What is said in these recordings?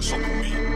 dance on the beat.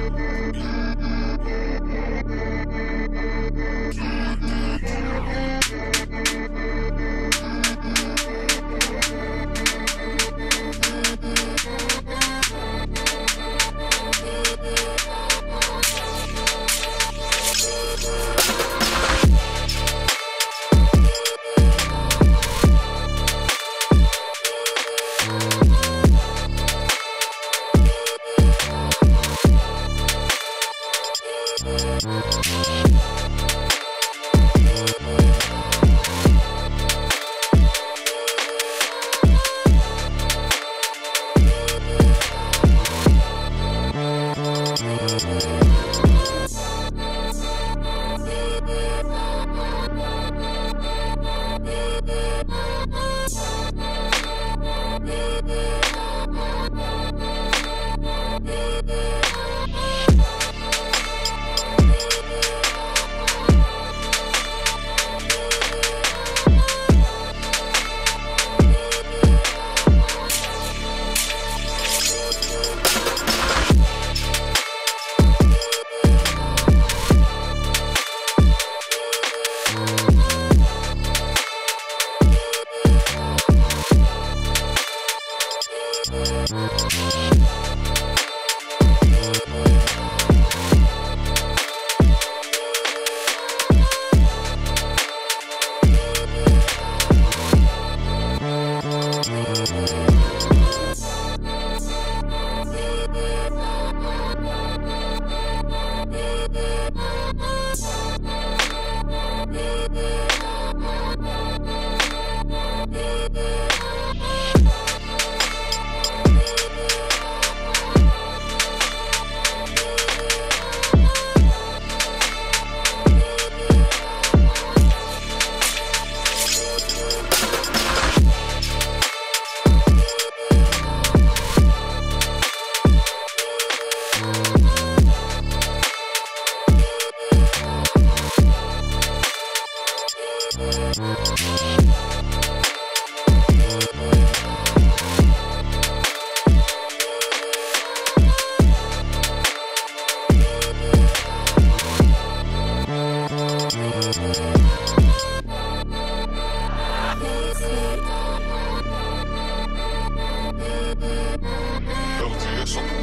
somos